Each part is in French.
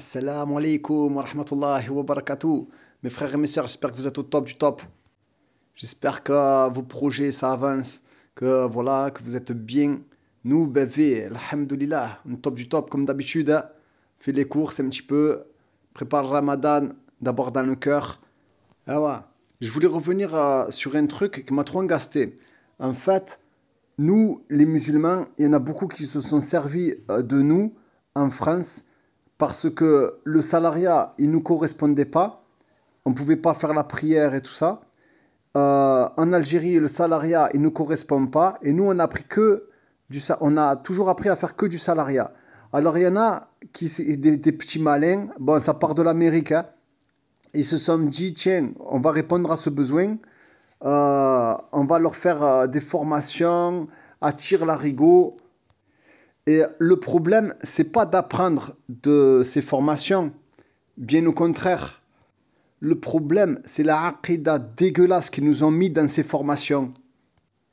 Assalamu alaikum wa rahmatullahi wa barakatuh. Mes frères et mes sœurs, j'espère que vous êtes au top du top. J'espère que vos projets ça avance, que voilà, que vous êtes bien. Nous, bébé, alhamdoulilah, on top du top comme d'habitude. hein. Fais les courses un petit peu, prépare ramadan, d'abord dans le cœur. Ah ouais, je voulais revenir euh, sur un truc qui m'a trop engasté. En fait, nous, les musulmans, il y en a beaucoup qui se sont servis euh, de nous en France parce que le salariat, il ne nous correspondait pas. On ne pouvait pas faire la prière et tout ça. Euh, en Algérie, le salariat, il ne nous correspond pas. Et nous, on a appris que du on a toujours appris à faire que du salariat. Alors, il y en a qui, des, des petits malins. Bon, ça part de l'Amérique. hein. Ils se sont dit, tiens, on va répondre à ce besoin. Euh, on va leur faire euh, des formations à tir larigot. Et le problème, c'est pas d'apprendre de ces formations. Bien au contraire. Le problème, c'est la aqidah dégueulasse qu'ils nous ont mis dans ces formations.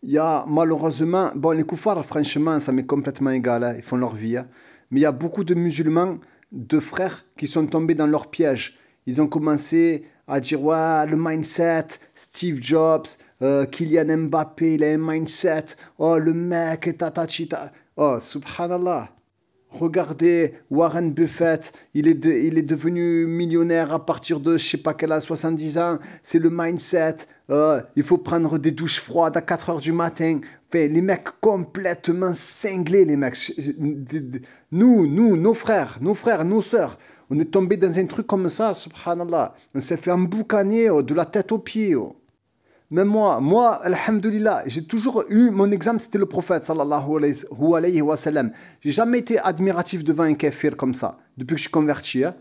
Il y a malheureusement, bon, les koufars, franchement, ça m'est complètement égal, hein, ils font leur vie. hein. Mais il y a beaucoup de musulmans, de frères, qui sont tombés dans leur piège. Ils ont commencé à dire, ouais, le mindset, Steve Jobs, euh, Kylian Mbappé, il a un mindset, oh, le mec, et tatachita. Oh, subhanallah. Regardez Warren Buffett, il est, de- il est devenu millionnaire à partir de je sais pas quel âge, 70 ans. C'est le mindset. euh, il faut prendre des douches froides à 4 heures du matin. Enfin, les mecs complètement cinglés, les mecs. Nous, nous, nos frères, nos frères, nos sœurs, on est tombé dans un truc comme ça, subhanallah. On s'est fait emboucaner oh, de la tête aux pieds. oh. Même moi, moi, alhamdoulilah, j'ai toujours eu, mon exemple c'était le prophète sallallahu alayhi wa sallam. J'ai jamais été admiratif devant un kafir comme ça, depuis que je suis converti. hein.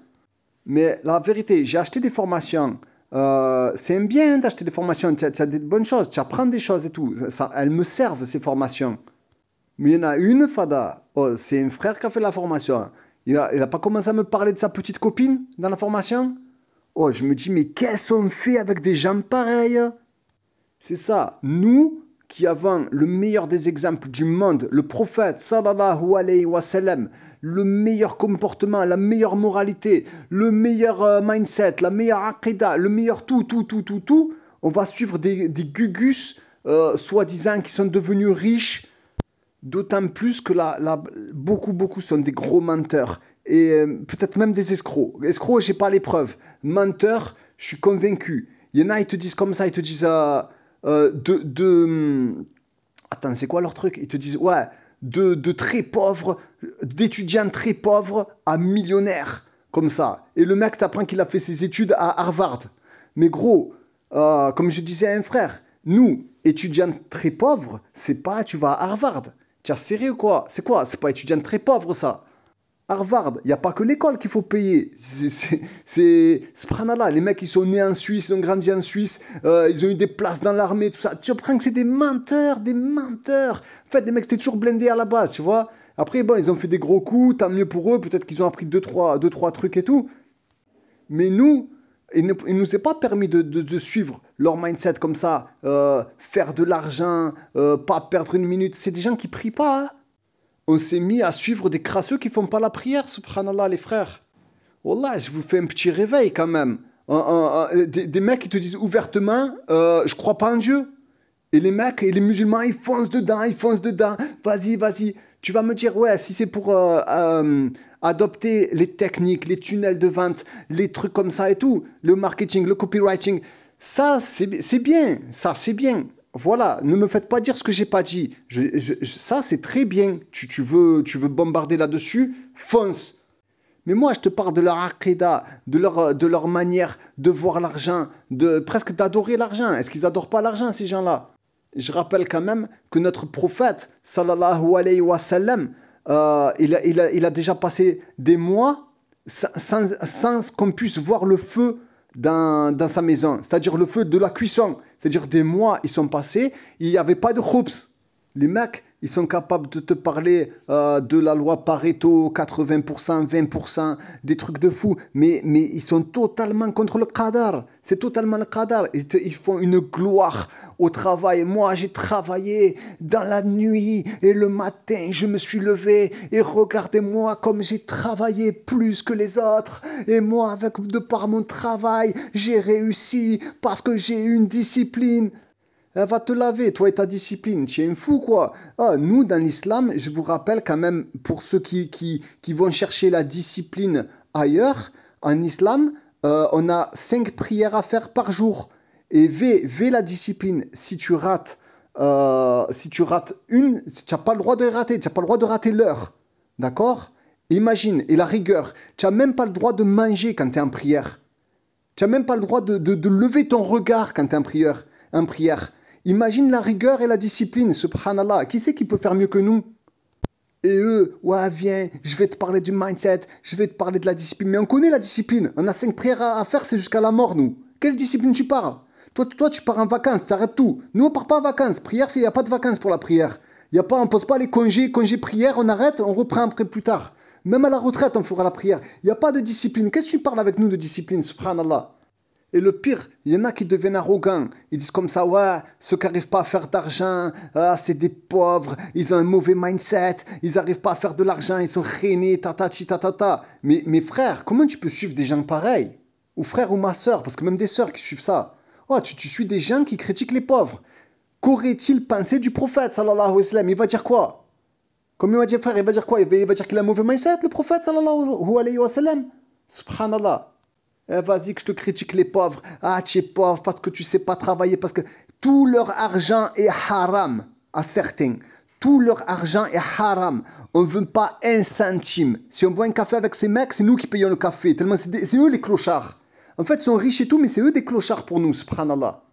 Mais la vérité, j'ai acheté des formations. Euh, c'est bien d'acheter des formations, tu as, des bonnes choses, tu apprends des choses et tout. Ça, elles me servent ces formations. Mais il y en a une, Fada, oh, c'est un frère qui a fait la formation. Il n'a pas commencé à me parler de sa petite copine dans la formation? Oh, je me dis, mais qu'est-ce qu'on fait avec des gens pareils c'est ça. Nous qui avons le meilleur des exemples du monde, le prophète sallallahu alayhi wa le meilleur comportement, la meilleure moralité, le meilleur euh, mindset, la meilleure aqidah, le meilleur tout, tout, tout, tout, tout, on va suivre des, des gugus euh, soi-disant qui sont devenus riches, D'autant plus que là, là, beaucoup, beaucoup sont des gros menteurs. Et euh, peut-être même des escrocs. Escrocs, j'ai pas les preuves. Menteurs, je suis convaincu. Il y en a, ils te disent comme ça, ils te disent euh, de, de... hum, Attends, c'est quoi leur truc? Ils te disent, ouais, de, de très pauvres, d'étudiants très pauvres à millionnaires. Comme ça. Et le mec t'apprend qu'il a fait ses études à Harvard. Mais gros, euh, comme je disais à un frère, nous, étudiants très pauvres, c'est pas tu vas à Harvard. As sérieux quoi? C'est quoi? C'est pas étudiant très pauvre ça? Harvard, il n'y a pas que l'école qu'il faut payer. C'est- Subhanallah, les mecs, ils sont nés en Suisse, ils ont grandi en Suisse, euh, ils ont eu des places dans l'armée, tout ça. Tu apprends que c'est des menteurs, des menteurs. En fait, les mecs, c'était toujours blindés à la base, tu vois. Après, bon, ils ont fait des gros coups, tant mieux pour eux, peut-être qu'ils ont appris deux trois, deux, trois trucs et tout. Mais nous, il ne il nous est pas permis de, de- de suivre leur mindset comme ça, euh, faire de l'argent, euh, pas perdre une minute. C'est des gens qui prient pas. hein. On s'est mis à suivre des crasseux qui font pas la prière, subhanallah, les frères. Wallah, je vous fais un petit réveil quand même. Un- des, des mecs qui te disent ouvertement, euh, je crois pas en Dieu. Et les mecs et les musulmans, ils foncent dedans, ils foncent dedans. Vas-y, vas-y. Tu vas me dire, ouais, si c'est pour euh, euh, adopter les techniques, les tunnels de vente, les trucs comme ça et tout, le marketing, le copywriting, ça, c'est bien. Ça, c'est bien. Voilà, ne me faites pas dire ce que j'ai pas dit. Ça, c'est très bien. Tu, veux, tu veux bombarder là-dessus, fonce. Mais moi, je te parle de leur aqidah, de leur, de leur manière de voir l'argent, de presque d'adorer l'argent. Est-ce qu'ils adorent pas l'argent, ces gens-là? Je rappelle quand même que notre prophète, sallallahu alayhi wa sallam, euh, il, a, il, a, il a déjà passé des mois sans, sans qu'on puisse voir le feu dans, dans sa maison, c'est-à-dire le feu de la cuisson. C'est-à-dire des mois, ils sont passés, il n'y avait pas de khubs. Les mecs, ils sont capables de te parler euh, de la loi Pareto, 80%, 20%, des trucs de fou, mais, mais ils sont totalement contre le qadar. C'est totalement le qadar. Ils, ils font une gloire au travail. Moi, j'ai travaillé dans la nuit et le matin, je me suis levé et regardez-moi comme j'ai travaillé plus que les autres. Et moi, avec de par mon travail, j'ai réussi parce que j'ai une discipline. Elle va te laver, toi et ta discipline. Tu es un fou, quoi. Ah, nous, dans l'islam, je vous rappelle quand même, pour ceux qui, qui, qui vont chercher la discipline ailleurs, en islam, euh, on a cinq prières à faire par jour. Et V, la discipline. Si tu rates, euh, si tu rates une, tu n'as pas le droit de rater. Tu n'as pas le droit de rater l'heure. D'accord? Imagine, et la rigueur. Tu n'as même pas le droit de manger quand tu es en prière. Tu n'as même pas le droit de, de, de, lever ton regard quand tu es en prière. En prière. Imagine la rigueur et la discipline, subhanallah. Qui c'est qui peut faire mieux que nous? Et eux, ouais, viens, je vais te parler du mindset, je vais te parler de la discipline. Mais on connaît la discipline. On a cinq prières à faire, c'est jusqu'à la mort, nous. Quelle discipline tu parles? Toi, toi, tu pars en vacances, arrêtes tout. Nous, on part pas en vacances. Prière, il n'y a pas de vacances pour la prière. Y a pas, on pose pas les congés, congés prière, on arrête, on reprend après plus tard. Même à la retraite, on fera la prière. Il n'y a pas de discipline. Qu'est-ce que tu parles avec nous de discipline, subhanallah? Et le pire, il y en a qui deviennent arrogants. Ils disent comme ça, ouais, ceux qui n'arrivent pas à faire d'argent, ah, c'est des pauvres, ils ont un mauvais mindset, ils n'arrivent pas à faire de l'argent, ils sont ta tatati, tatata. Mais mes frères, comment tu peux suivre des gens pareils? Ou frère ou ma soeur, parce que même des sœurs qui suivent ça. Oh, tu, tu suis des gens qui critiquent les pauvres. Qu'aurait-il pensé du prophète, sallallahu alayhi wa sallam? Il va dire quoi? Comme il va dire, frère, il va dire quoi? Il va, dire qu'il a un mauvais mindset, le prophète, sallallahu Subhanallah. Eh, vas-y que je te critique les pauvres. Ah, tu es pauvre parce que tu sais pas travailler, parce que tout leur argent est haram à certains. Tout leur argent est haram. On ne veut pas un centime. Si on boit un café avec ces mecs, c'est nous qui payons le café. Tellement c'est eux les clochards. En fait, ils sont riches et tout, mais c'est eux des clochards pour nous, subhanallah.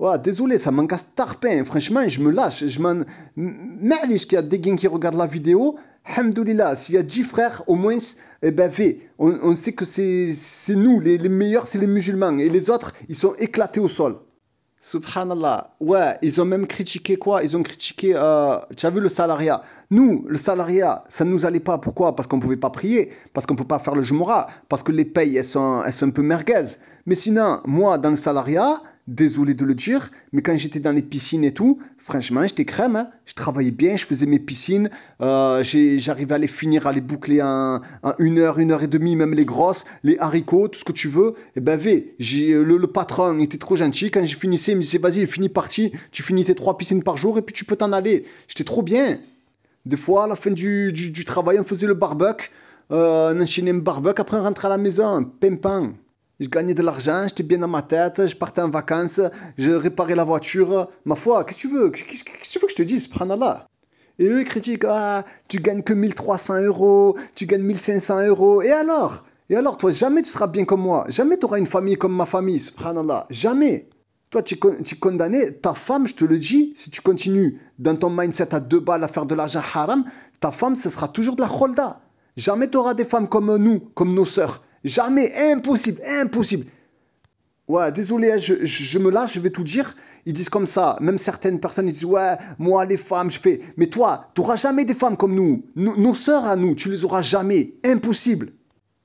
Ouais, désolé, ça m'encasse tarpin. Franchement, je me lâche. Je m'en. Merlich qu'il y a des gens qui regardent la vidéo. Alhamdoulilah, s'il y a 10 frères, au moins, eh ben, on, on sait que c'est nous, les, les meilleurs, c'est les musulmans. Et les autres, ils sont éclatés au sol. Subhanallah. Ouais, ils ont même critiqué quoi? Ils ont critiqué, euh, tu as vu le salariat? Nous, le salariat, ça ne nous allait pas. Pourquoi? Parce qu'on ne pouvait pas prier, parce qu'on ne peut pas faire le jumura, parce que les payes, elles sont, elles sont un peu merguez. Mais sinon, moi, dans le salariat, désolé de le dire, mais quand j'étais dans les piscines et tout, franchement, j'étais crème. Hein. Je travaillais bien, je faisais mes piscines. Euh, j'arrivais à les finir, à les boucler en, une heure, une heure et demie, même les grosses, les haricots, tout ce que tu veux. Et eh ben, v, le, le patron était trop gentil. Quand j'ai finissé, il me disait, vas-y, finis parti. Tu finis tes trois piscines par jour et puis tu peux t'en aller. J'étais trop bien. Des fois, à la fin du, du, travail, on faisait le barbecue. Euh, on enchaînait un barbecue, après on rentrait à la maison, pimpant je gagnais de l'argent, j'étais bien dans ma tête, je partais en vacances, je réparais la voiture. Ma foi, qu'est-ce que tu veux? Qu'est-ce que tu veux que je te dise? Subhanallah. Et eux, ils critiquent, ah, tu gagnes que 1300 euros, tu gagnes 1500 euros. Et alors? Et alors, toi, jamais tu seras bien comme moi. Jamais tu auras une famille comme ma famille, subhanallah. Jamais. Toi, tu es, condamné. Ta femme, je te le dis, si tu continues dans ton mindset à deux balles à faire de l'argent haram, ta femme, ce sera toujours de la kholda. Jamais tu auras des femmes comme nous, comme nos sœurs. Jamais, impossible, impossible. Ouais, désolé, hein, je, me lâche, je vais tout dire. Ils disent comme ça. Même certaines personnes, ils disent, ouais, moi, les femmes, je fais. Mais toi, tu n'auras jamais des femmes comme nous. Nos, sœurs à nous, tu les auras jamais. Impossible.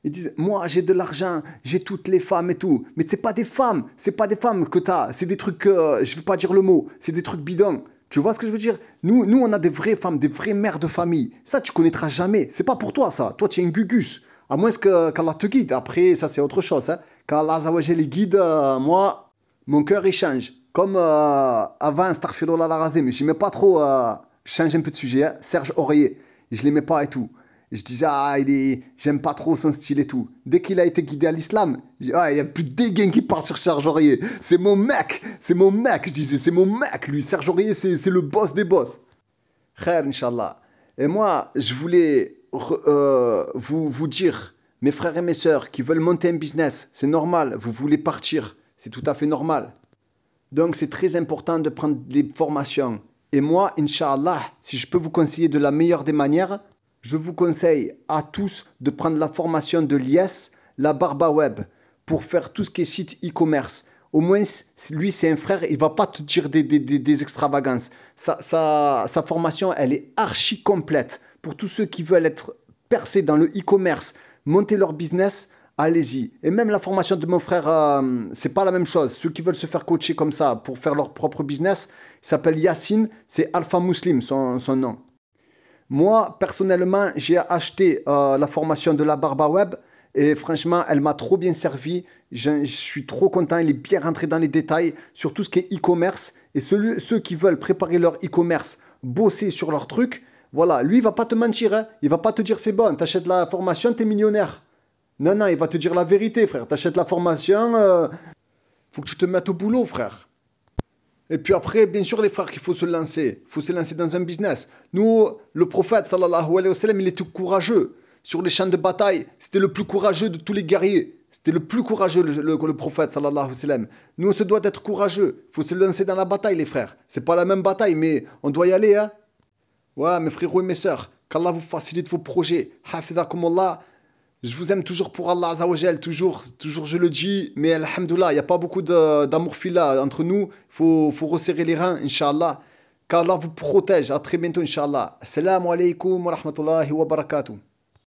Ils disent, moi, j'ai de l'argent, j'ai toutes les femmes et tout. Mais c'est pas des femmes, c'est pas des femmes que tu as. C'est des trucs, euh, je vais pas dire le mot, c'est des trucs bidons. Tu vois ce que je veux dire? Nous, nous, on a des vraies femmes, des vraies mères de famille. Ça, tu connaîtras jamais. C'est pas pour toi, ça. Toi, tu es un gugus. À moins que qu'Allah te guide. Après, ça c'est autre chose. Hein. Quand Allah les guide, euh, moi, mon cœur il change. Comme euh, avant, Starfirullah la mais je n'aimais pas trop. Euh, je change un peu de sujet. Hein. Serge Aurier, je l'aimais pas et tout. Je disais, ah, il est, j'aime pas trop son style et tout. Dès qu'il a été guidé à l'islam, ah, il y a plus de dégains qui partent sur Serge Aurier. C'est mon mec, c'est mon mec, je disais, c'est mon mec, lui. Serge Aurier, c'est le boss des boss. Khair, Inch'Allah. Et moi, je voulais euh, vous, vous dire, mes frères et mes sœurs qui veulent monter un business, c'est normal, vous voulez partir, c'est tout à fait normal. Donc c'est très important de prendre des formations. Et moi, Inch'Allah, si je peux vous conseiller de la meilleure des manières, je vous conseille à tous de prendre la formation de l'IS, la Barba Web, pour faire tout ce qui est site e-commerce. au moins, lui, c'est un frère, il va pas te dire des, extravagances. Sa, formation, elle est archi complète. Pour tous ceux qui veulent être percés dans le e-commerce, monter leur business, allez-y. Et même la formation de mon frère, euh, c'est pas la même chose. Ceux qui veulent se faire coacher comme ça pour faire leur propre business, il s'appelle Yacine, c'est Alpha Muslim, son nom. Moi, personnellement, j'ai acheté euh, la formation de la Barba Web et franchement, elle m'a trop bien servi. Je, suis trop content. Il est bien rentré dans les détails sur tout ce qui est e-commerce. Et ceux, ceux qui veulent préparer leur e-commerce, bosser sur leur truc, voilà, lui, il va pas te mentir. Hein. Il va pas te dire c'est bon, t'achètes la formation, t'es millionnaire. Non, non, il va te dire la vérité, frère. T'achètes la formation, euh, faut que tu te mettes au boulot, frère. Et puis après, bien sûr, les frères, qu'il faut se lancer. Il faut se lancer dans un business. Nous, le prophète, sallallahu alayhi wa sallam, il était courageux. Sur les champs de bataille, c'était le plus courageux de tous les guerriers. C'était le plus courageux, le, le, prophète, sallallahu alayhi wa sallam. Nous, on se doit d'être courageux. Il faut se lancer dans la bataille, les frères. C'est pas la même bataille, mais on doit y aller, hein. Ouais, mes frères et mes sœurs, qu'Allah vous facilite vos projets. Allah. Je vous aime toujours pour Allah Azzawajal, toujours, toujours je le dis, mais Alhamdoulilah, il n'y a pas beaucoup d'amour fila entre nous. Il faut, faut resserrer les reins, Inch'Allah. Qu'Allah vous protège. À très bientôt, Inch'Allah. Assalamu alaikum wa rahmatullahi wa.